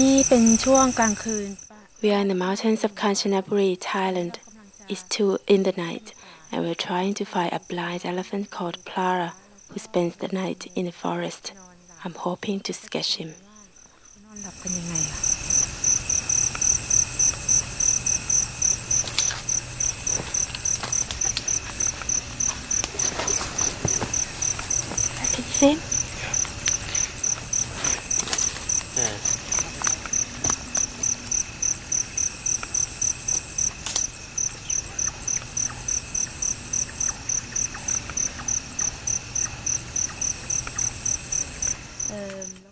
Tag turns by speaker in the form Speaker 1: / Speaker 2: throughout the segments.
Speaker 1: นี่เป็นช่วงกลางคืน
Speaker 2: We are in the mountains of Kanchanaburi, Thailand. It's two in the night, and we're trying to find a blind elephant called Plara who spends the night in the forest. I'm hoping to sketch him.
Speaker 1: นอนหลับกันยังไงอะ
Speaker 2: Can you see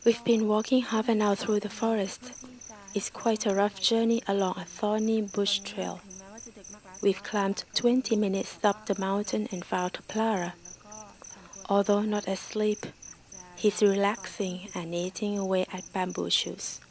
Speaker 2: We've been walking half an hour through the forest. It's quite a rough journey along a thorny bush trail. We've climbed 20 minutes up the mountain and found Plara. Although not asleep, he's relaxing and eating away at bamboo shoots.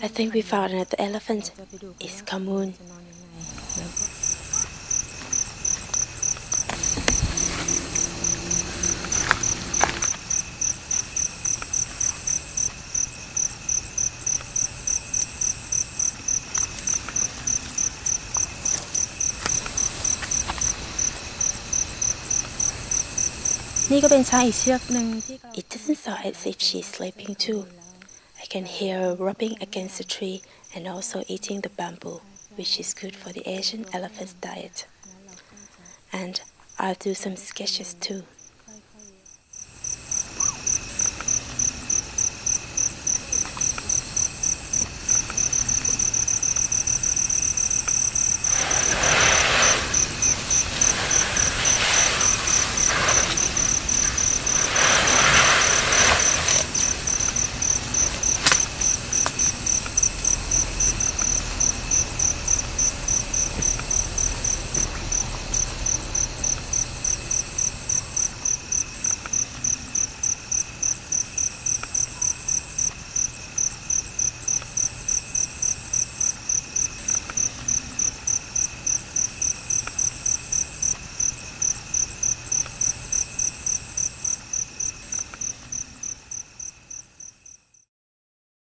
Speaker 2: I think we found another elephant. It's
Speaker 1: Kammoon.
Speaker 2: It doesn't sound as if she's sleeping too. I can hear her rubbing against the tree and also eating the bamboo, which is good for the Asian elephant's diet. And I'll do some sketches too.